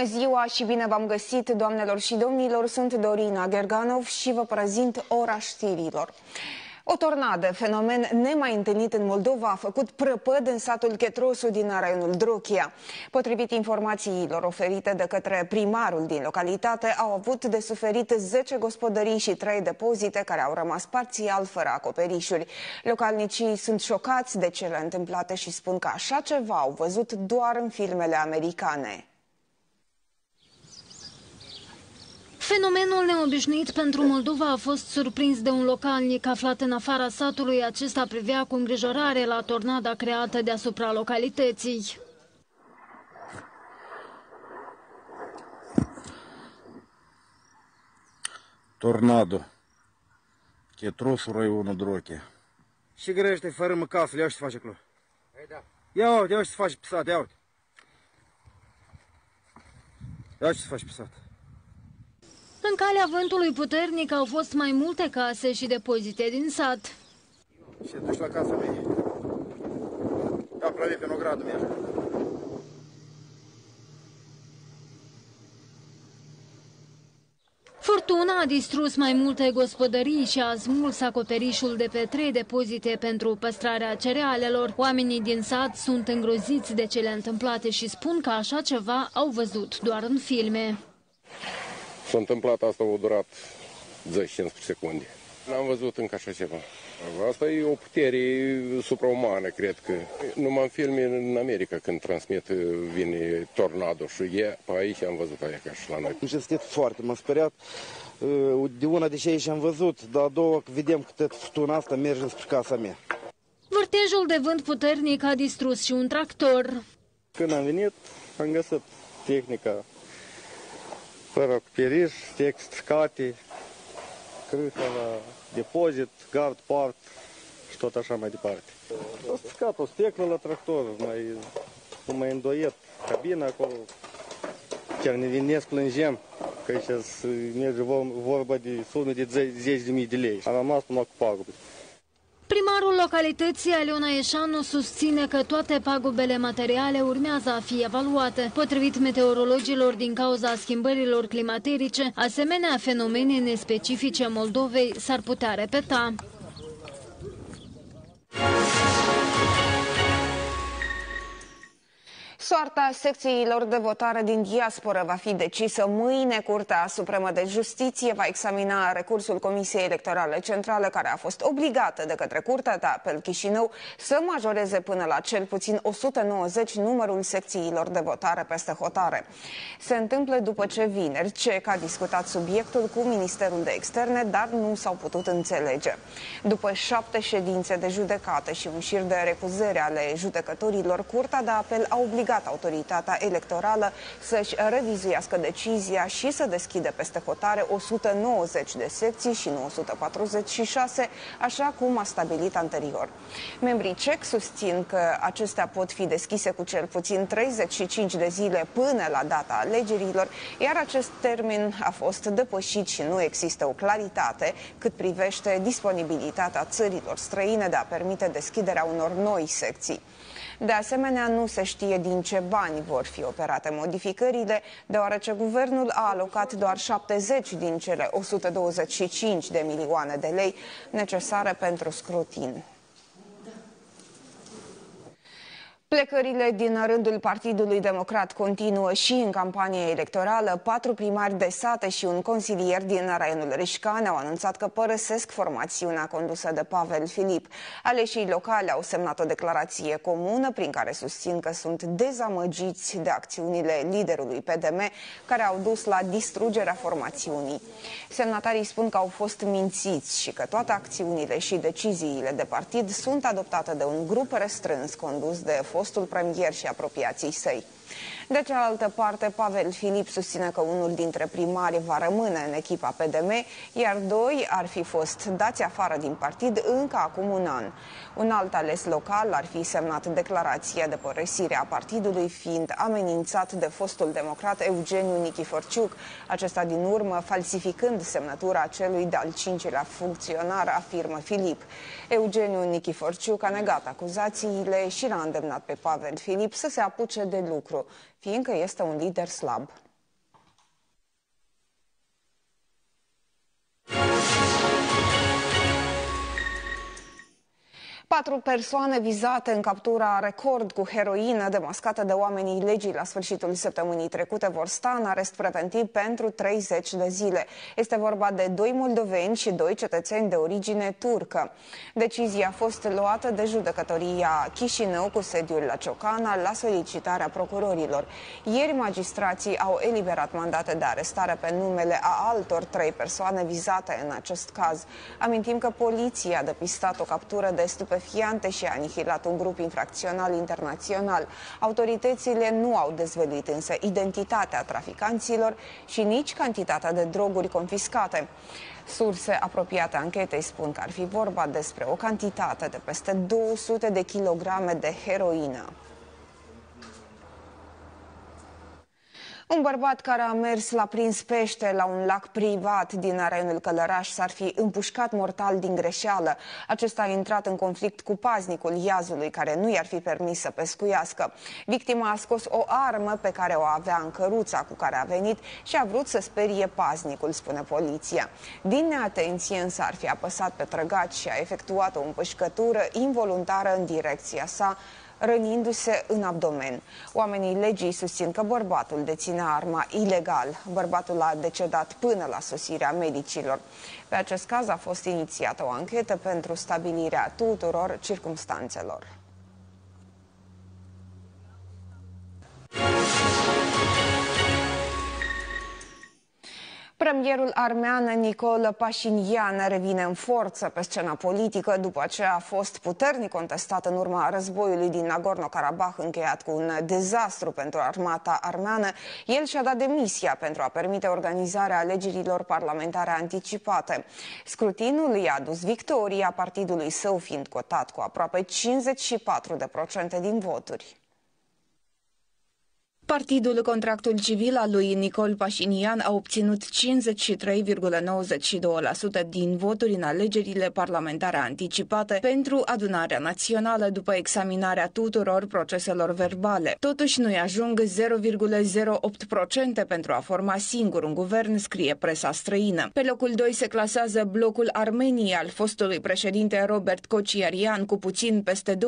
Bună ziua și bine v-am găsit, doamnelor și domnilor. Sunt Dorina Gerganov și vă prezint ora știrilor. O tornadă, fenomen nemai întâlnit în Moldova, a făcut prăpăd în satul Chetrosu din raionul Drochia. Potrivit informațiilor oferite de către primarul din localitate, au avut de suferit 10 gospodării și 3 depozite care au rămas parțial fără acoperișuri. Localnicii sunt șocați de cele întâmplate și spun că așa ceva au văzut doar în filmele americane. Fenomenul neobișnuit pentru Moldova a fost surprins de un localnic aflat în afara satului. Acesta privea cu îngrijorare la tornada creată deasupra localității. Tornado. Che trosul raionul droche. Și grește, fără măcasul, ia ce se face acolo. Ei, da. Ia uite, ia ce se face pe sat, ia uite. Ia ce se face pe sat. În calea vântului puternic au fost mai multe case și depozite din sat. Și duci la casa mea. Ia plăvi pe nogradul meu. Furtuna a distrus mai multe gospodării și a smuls acoperișul de pe trei depozite pentru păstrarea cerealelor. Oamenii din sat sunt îngroziți de cele întâmplate și spun că așa ceva au văzut doar în filme. S-a întâmplat asta, a durat 10-15 secunde. N-am văzut încă așa ceva. Asta e o putere supraumană, cred că. Numai în filme în America, când transmit, vine tornado și e, pe aici am văzut aia ca și la noi. Am cinstit foarte, m-am speriat. De una de ce aici am văzut, dar a doua că vedem că tot furtuna asta merge spre casa mea. Vârtejul de vânt puternic a distrus și un tractor. Când am venit, am găsit tehnica fără acoperiș, text scate, crâșa la depozit, gard, part și tot așa mai departe. A scat o steclă la tractor, mai, cum mai îndoiet cabina acolo. Chiar ne vinesc, plângem, că aici merge vorba de sume localității, Aliona Eșanu, susține că toate pagubele materiale urmează a fi evaluate. Potrivit meteorologilor, din cauza schimbărilor climaterice, asemenea fenomene nespecifice Moldovei s-ar putea repeta. Soarta secțiilor de votare din diasporă va fi decisă mâine. Curtea Supremă de Justiție va examina recursul Comisiei Electorale Centrale, care a fost obligată de către Curtea de Apel Chișinău să majoreze până la cel puțin 190 numărul secțiilor de votare peste hotare. Se întâmplă după ce vineri CEC a discutat subiectul cu Ministerul de Externe, dar nu s-au putut înțelege. După șapte ședințe de judecată și un șir de recuzări ale judecătorilor, Curtea de Apel a obligat obligat autoritatea electorală să-și revizuiască decizia și să deschide peste hotare 190 de secții și nu 146, așa cum a stabilit anterior. Membrii CEC susțin că acestea pot fi deschise cu cel puțin 35 de zile până la data alegerilor, iar acest termen a fost depășit și nu există o claritate cât privește disponibilitatea țărilor străine de a permite deschiderea unor noi secții. De asemenea, nu se știe din ce bani vor fi operate modificările, deoarece guvernul a alocat doar 70 din cele 125 de milioane de lei necesare pentru scrutin. Plecările din rândul Partidului Democrat continuă și în campanie electorală. Patru primari de sate și un consilier din raionul Rișcan au anunțat că părăsesc formațiunea condusă de Pavel Filip. Aleșii locali au semnat o declarație comună prin care susțin că sunt dezamăgiți de acțiunile liderului PDM care au dus la distrugerea formațiunii. Semnatarii spun că au fost mințiți și că toate acțiunile și deciziile de partid sunt adoptate de un grup restrâns condus de fostul premier și apropiații săi. De cealaltă parte, Pavel Filip susține că unul dintre primari va rămâne în echipa PDM, iar doi ar fi fost dați afară din partid încă acum un an. Un alt ales local ar fi semnat declarația de părăsire a partidului, fiind amenințat de fostul democrat Eugeniu Nichiforciuc, acesta din urmă falsificând semnătura celui de-al cincilea funcționar, afirmă Filip. Eugeniu Nichiforciuc a negat acuzațiile și l-a îndemnat pe Pavel Filip să se apuce de lucru. Fiindcă este un lider slab. Patru persoane vizate în captura record cu heroină demascată de oamenii legii la sfârșitul săptămânii trecute vor sta în arest preventiv pentru 30 de zile. Este vorba de doi moldoveni și doi cetățeni de origine turcă. Decizia a fost luată de judecătoria Chișinău cu sediul la Ciocana la solicitarea procurorilor. Ieri magistrații au eliberat mandate de arestare pe numele a altor trei persoane vizate în acest caz. Amintim că poliția a depistat o captură de stupefiante stupefiante și a anihilat un grup infracțional internațional. Autoritățile nu au dezvăluit însă identitatea traficanților și nici cantitatea de droguri confiscate. Surse apropiate anchetei spun că ar fi vorba despre o cantitate de peste 200 de kilograme de heroină. Un bărbat care a mers la prins pește la un lac privat din arenul Călăraș s-ar fi împușcat mortal din greșeală. Acesta a intrat în conflict cu paznicul iazului, care nu i-ar fi permis să pescuiască. Victima a scos o armă pe care o avea în căruța cu care a venit și a vrut să sperie paznicul, spune poliția. Din neatenție însă ar fi apăsat pe trăgaci și a efectuat o împușcătură involuntară în direcția sa, rănindu-se în abdomen. Oamenii legii susțin că bărbatul deține arma ilegal. Bărbatul a decedat până la sosirea medicilor. Pe acest caz a fost inițiată o anchetă pentru stabilirea tuturor circumstanțelor. Premierul armean Nicol Pașinian revine în forță pe scena politică după ce a fost puternic contestat în urma războiului din Nagorno-Karabakh încheiat cu un dezastru pentru armata armeană. El și-a dat demisia pentru a permite organizarea alegerilor parlamentare anticipate. Scrutinul i-a adus victoria partidului său fiind cotat cu aproape 54% din voturi. Partidul Contractul Civil al lui Nicol Pașinian a obținut 53,92% din voturi în alegerile parlamentare anticipate pentru adunarea națională după examinarea tuturor proceselor verbale. Totuși nu-i ajung 0,08% pentru a forma singur un guvern, scrie presa străină. Pe locul 2 se clasează blocul Armeniei al fostului președinte Robert Kociarian cu puțin peste 21%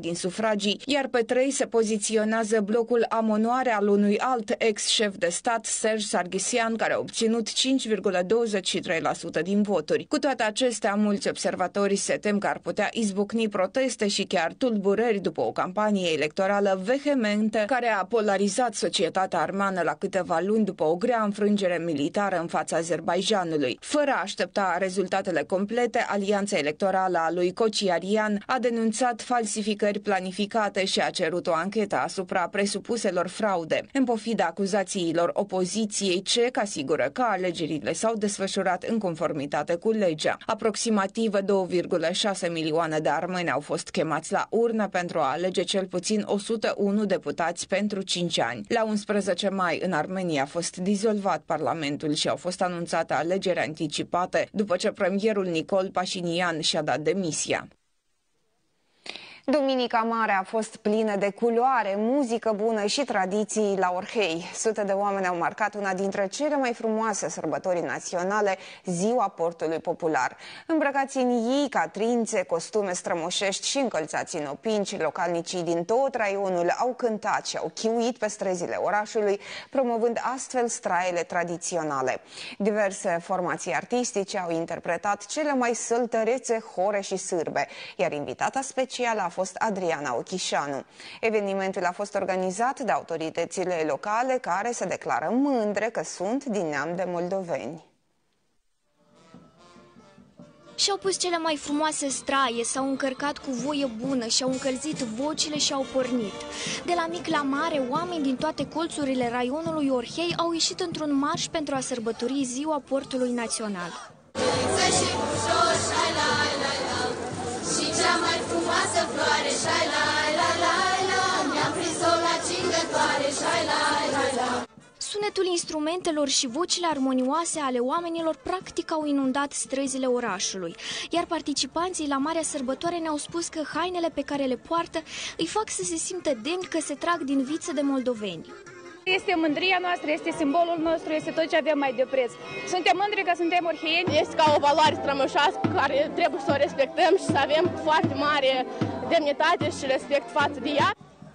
din sufragii, iar pe 3 se poziționează blocul a amonoare al unui alt ex-șef de stat, Serge Sargisian, care a obținut 5,23% din voturi. Cu toate acestea, mulți observatori se tem că ar putea izbucni proteste și chiar tulburări după o campanie electorală vehementă care a polarizat societatea armană la câteva luni după o grea înfrângere militară în fața Azerbaijanului. Fără a aștepta rezultatele complete, alianța electorală a lui Kociarian a denunțat falsificări planificate și a cerut o anchetă asupra presupusă supuselor fraude. În pofida acuzațiilor opoziției, CEC asigură că alegerile s-au desfășurat în conformitate cu legea. Aproximativ 2,6 milioane de armeni au fost chemați la urnă pentru a alege cel puțin 101 deputați pentru 5 ani. La 11 mai, în Armenia a fost dizolvat Parlamentul și au fost anunțate alegeri anticipate după ce premierul Nicol Pașinian și-a dat demisia. Duminica Mare a fost plină de culoare, muzică bună și tradiții la Orhei. Sute de oameni au marcat una dintre cele mai frumoase sărbători naționale, Ziua Portului Popular. Îmbrăcați în ei, catrințe, costume strămoșești și încălțați în opinci, localnicii din tot raionul au cântat și au chiuit pe străzile orașului, promovând astfel straile tradiționale. Diverse formații artistice au interpretat cele mai săltărețe hore și sârbe, iar invitata specială a fost fost Adriana Ochișanu. Evenimentul a fost organizat de autoritățile locale care se declară mândre că sunt din neam de moldoveni. Și-au pus cele mai frumoase straie, s-au încărcat cu voie bună, și-au încălzit vocile și au pornit. De la mic la mare, oameni din toate colțurile raionului Orhei au ieșit într-un marș pentru a sărbători ziua portului național. Și Sunetul instrumentelor și vocile armonioase ale oamenilor practic au inundat străzile orașului, iar participanții la Marea Sărbătoare ne-au spus că hainele pe care le poartă îi fac să se simtă demni că se trag din viță de moldoveni. Este mândria noastră, este simbolul nostru, este tot ce avem mai de preț. Suntem mândri că suntem orhieni. Este ca o valoare strămoșească care trebuie să o respectăm și să avem foarte mare demnitate și respect față de ea.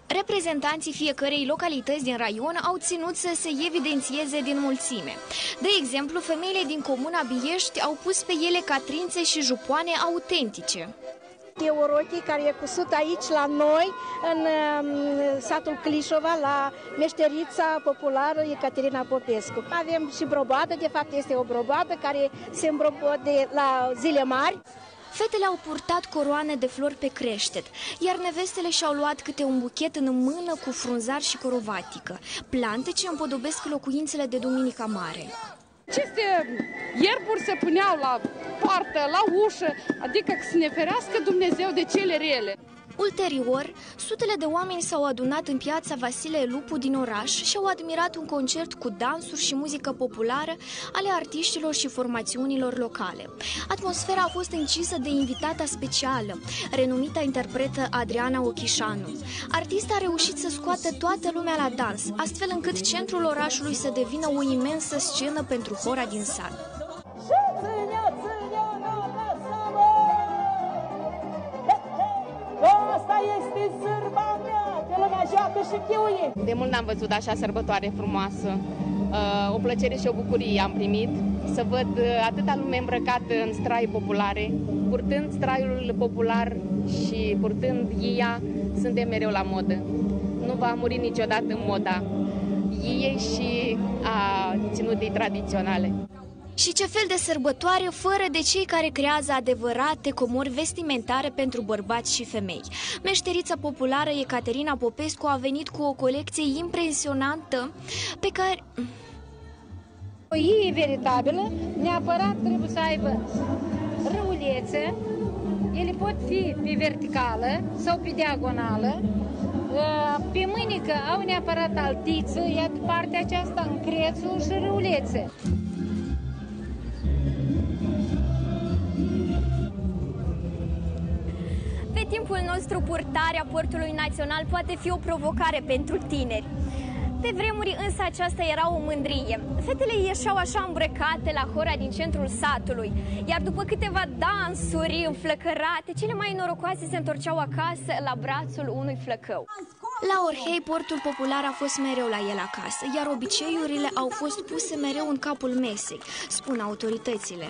Reprezentanții fiecărei localități din raion au ținut să se evidențieze din mulțime. De exemplu, femeile din comuna Biești au pus pe ele catrințe și jupoane autentice. E o rochie care e cusut aici la noi, în um, satul Clișova, la meșterița populară Ecaterina Popescu. Avem și brobadă, de fapt este o brobadă care se îmbrobă de la zile mari. Fetele au purtat coroane de flori pe creștet, iar nevestele și-au luat câte un buchet în mână cu frunzar și corovatică, plante ce împodobesc locuințele de Duminica Mare. Aceste ierburi se puneau la poartă, la ușă, adică să ne ferească Dumnezeu de cele rele. Ulterior, sutele de oameni s-au adunat în piața Vasile Lupu din oraș și au admirat un concert cu dansuri și muzică populară ale artiștilor și formațiunilor locale. Atmosfera a fost încisă de invitata specială, renumita interpretă Adriana Ochișanu. Artista a reușit să scoată toată lumea la dans, astfel încât centrul orașului să devină o imensă scenă pentru hora din sat. și chiuie. De mult n-am văzut așa sărbătoare frumoasă. Uh, o plăcere și o bucurie am primit să văd uh, atâta lume îmbrăcată în strai populare, purtând straiul popular și purtând ea, suntem mereu la modă. Nu va muri niciodată în moda ei și a ținutei tradiționale. Și ce fel de sărbătoare fără de cei care creează adevărate comori vestimentare pentru bărbați și femei. Meșterița populară Ecaterina Popescu a venit cu o colecție impresionantă pe care... O ie veritabilă, neapărat trebuie să aibă răulețe, ele pot fi pe verticală sau pe diagonală, pe mâinică au neapărat altiță, iar partea aceasta în crețul și răulețe. Timpul nostru purtarea portului național poate fi o provocare pentru tineri. Pe vremuri însă aceasta era o mândrie. Fetele ieșeau așa îmbrăcate la hora din centrul satului, iar după câteva dansuri înflăcărate, cele mai norocoase se întorceau acasă la brațul unui flăcău. La Orhei, portul popular a fost mereu la el acasă, iar obiceiurile au fost puse mereu în capul mesei, spun autoritățile.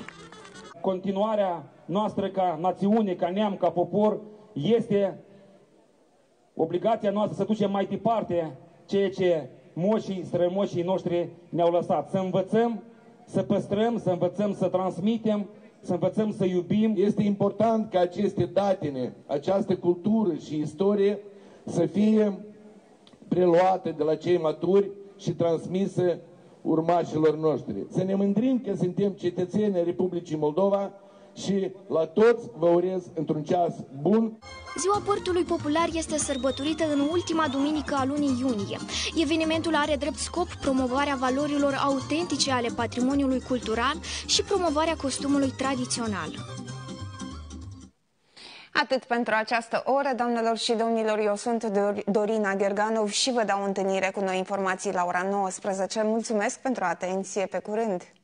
Continuarea noastră ca națiune, ca neam, ca popor, este obligația noastră să ducem mai departe ceea ce moșii, strămoșii noștri ne-au lăsat. Să învățăm, să păstrăm, să învățăm să transmitem, să învățăm să iubim. Este important ca aceste datine, această cultură și istorie să fie preluate de la cei maturi și transmise urmașilor noștri. Să ne mândrim că suntem cetățeni Republicii Moldova și la toți vă urez într-un ceas bun. Ziua Portului Popular este sărbătorită în ultima duminică a lunii iunie. Evenimentul are drept scop promovarea valorilor autentice ale patrimoniului cultural și promovarea costumului tradițional. Atât pentru această oră, doamnelor și domnilor, eu sunt Dorina Gherganov și vă dau întâlnire cu noi informații la ora 19. Mulțumesc pentru atenție, pe curând!